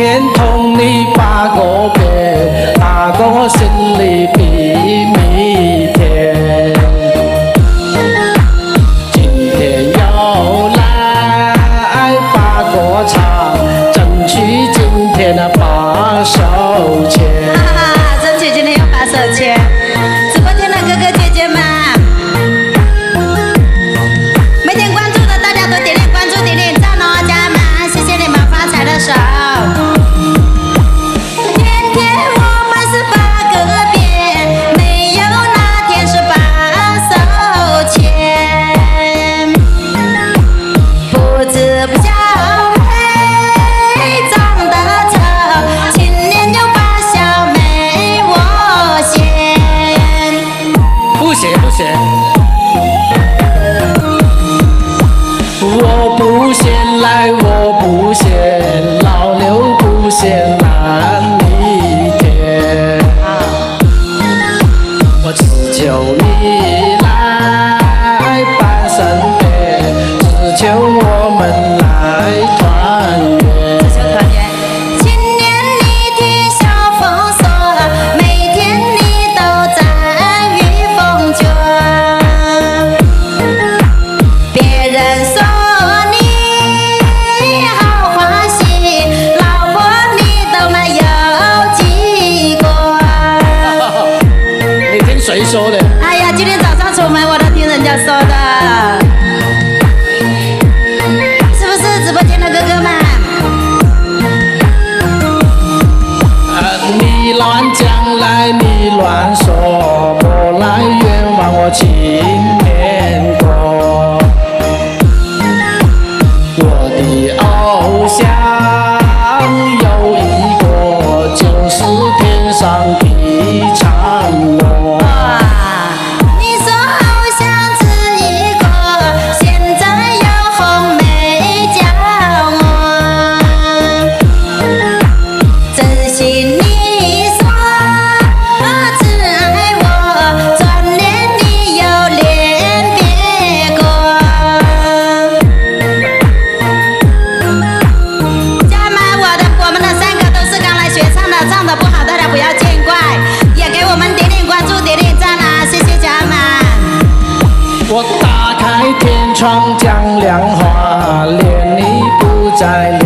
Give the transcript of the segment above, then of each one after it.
连同你有你。乱说，莫来冤枉我情。长江两岸，连你不在。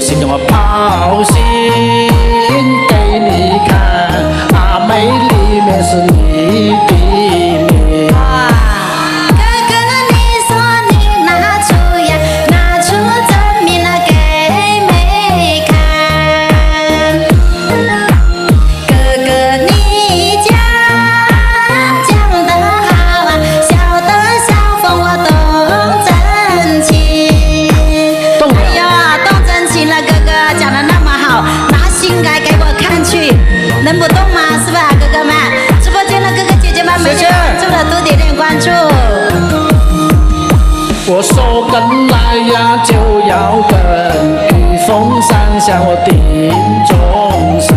心让我跑，心。风雨风山下，我定终身。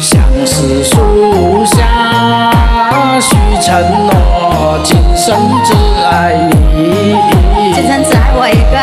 相思树下许承诺，今生只爱你。今生只爱我一个。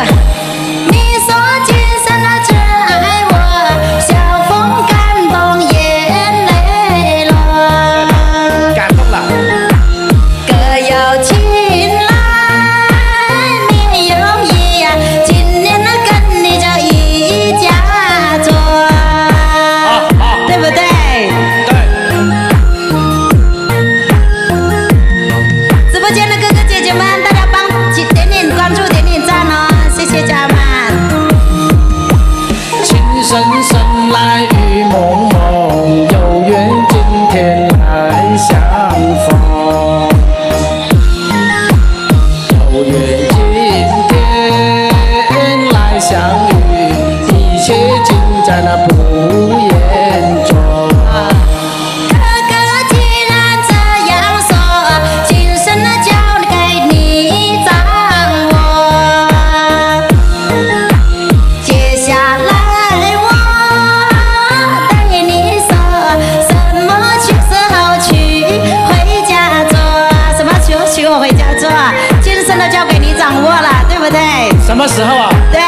什么时候啊？对。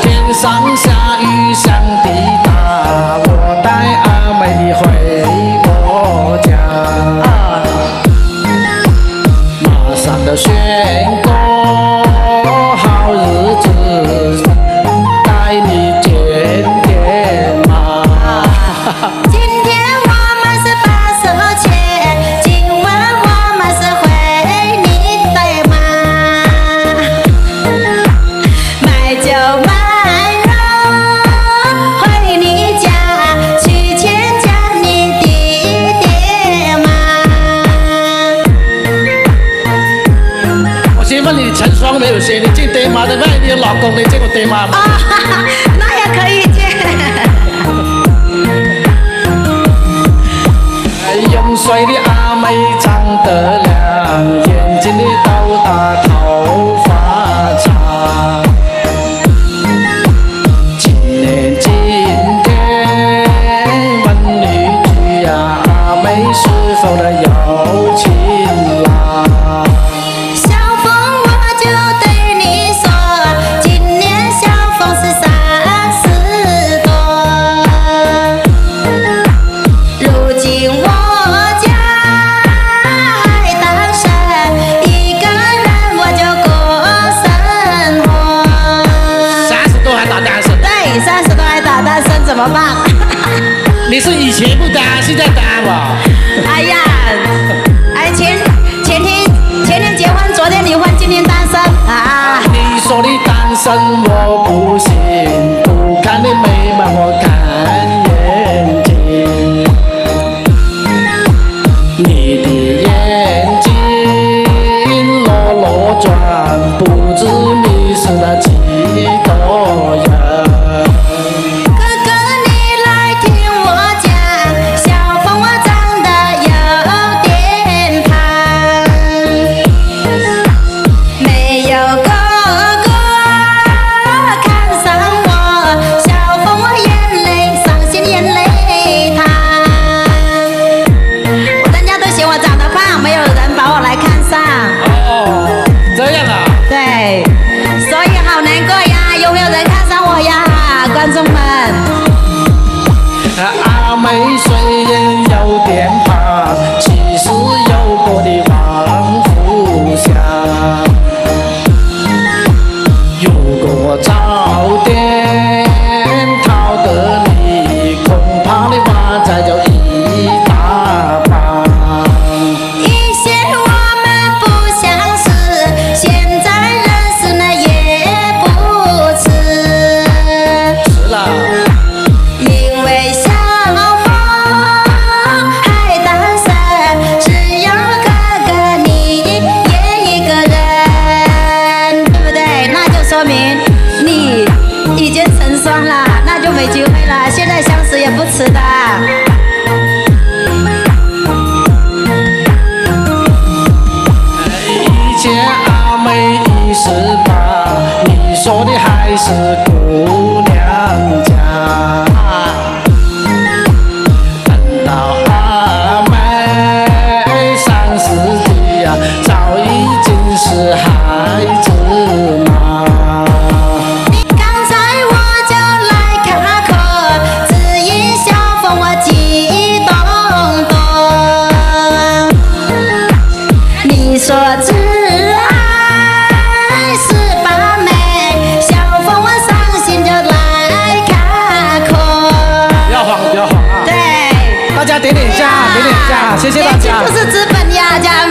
天上下雨，想滴答。我带阿妹你回我家。马上的雪，老公，你即我地話。Oh. 年轻就是资本呀！家。